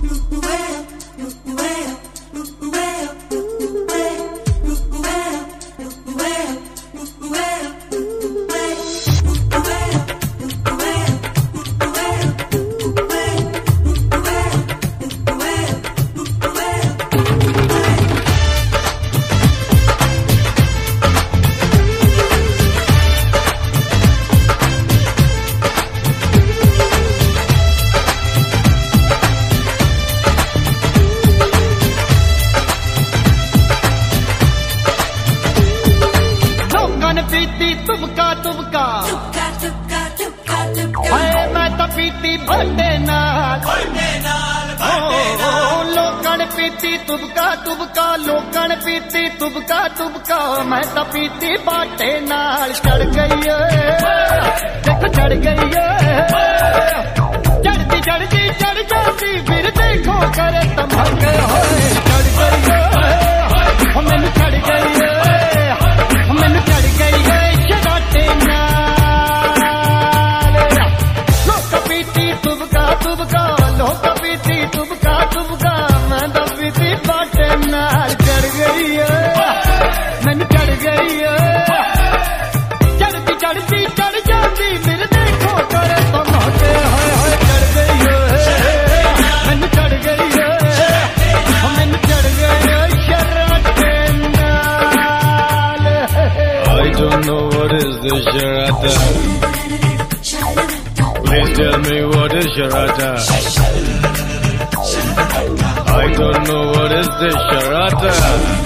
do do ਹਾਏ ਮੈਂ ਤਾਂ ਪੀਤੀ ਭਾਂਡੇ ਨਾਲ ਭਾਂਡੇ ਨਾਲ ਭਾਂਡੇ ਨਾਲ ਲੋਕਣ ਪੀਤੀ ਤੁਬਕਾ ਤੁਬਕਾ ਲੋਕਣ ਪੀਤੀ ਤੁਬਕਾ ਤੁਬਕਾ ਮੈਂ ਤਾਂ ਪੀਤੀ ਬਾਟੇ ਨਾਲ ਚੜ ਗਈ ਏ ਦੇਖ ਚੜ ਗਈ ਏ ਚੜਦੀ ਚੜਦੀ ਚੜ ਜਾਂਦੀ ਫਿਰ ਦੇਖੋ ਕਰੇ ਤਮੰਗ ਹੋ टुबका टुबका मैं दबी थी बाटे नाल चढ़ गई मैं चढ़ गई चढ़ती चढ़ती चढ़ जाती मेरे देखो कर तो लौटे गई मैं Please tell me what is sharata I don't know what is this charata.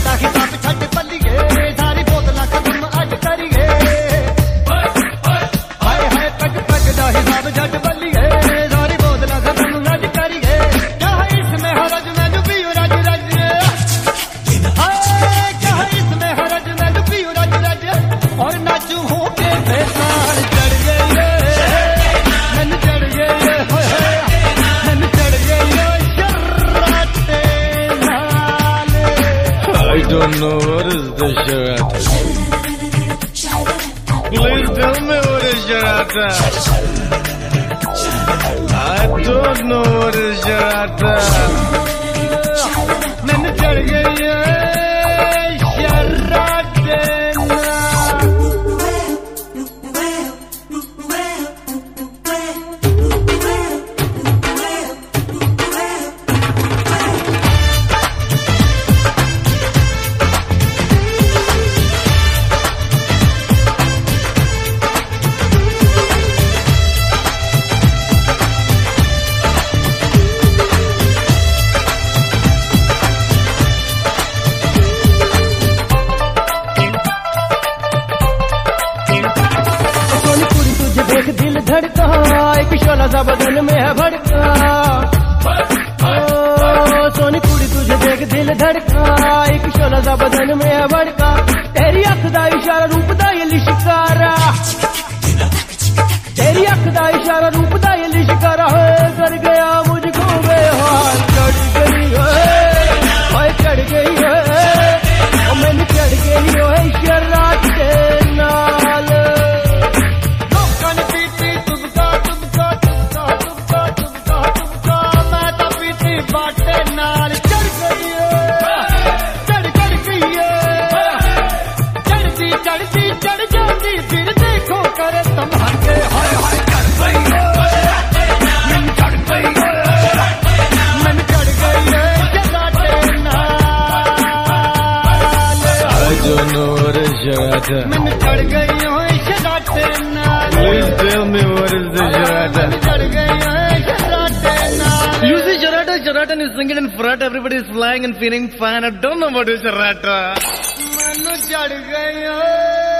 Peg peg ਦਾ ਹਿਸਾਬ ਛੱਡ ਬੱਲੀਏ ਸਾਰੀ ਬੋਤਲਾਂ ਖਤਮ ਅੱਜ ਕਰੀਏ ਹਾਏ ਹਾਏ ਪੈਗ ਪੈਗ ਦਾ ਹਿਸਾਬ ਛੱਡ ਬੱਲੀਏ ਸਾਰੀ ਬੋਤਲਾਂ ਖਤਮ ਅੱਜ ਕਰੀਏ ਕਹਾ ਇਸਮੇ ਹਰਜ ਮੈਨੂੰ ਪੀਉ ਰਜ ਰਜ ਹਾਏ ਕਹਾ ਇਸਮੇ ਹਰਜ ਮੈਨੂੰ ਪੀਉ ਰਜ ਰਜ ਔਰ ਨਾਚੂ ਹੋ ਕੇ ਬੇਸਾਰ I don't know what is this charata. Please tell me what is charata. I don't know what is charata. धड़का एक शोला सा बदन में है भड़का। सोनी कुड़ी तुझे देख दिल धड़का, एक शोला सा में है भड़का। तेरी अख का इशारा रूप और ज्यादा। मैंने चढ़ गई हूँ नाल। what is the चढ़ गई हूँ नाल। You see singing in front everybody is flying and feeling fine. I don't know what is jarata मैंने चढ़ गई हूँ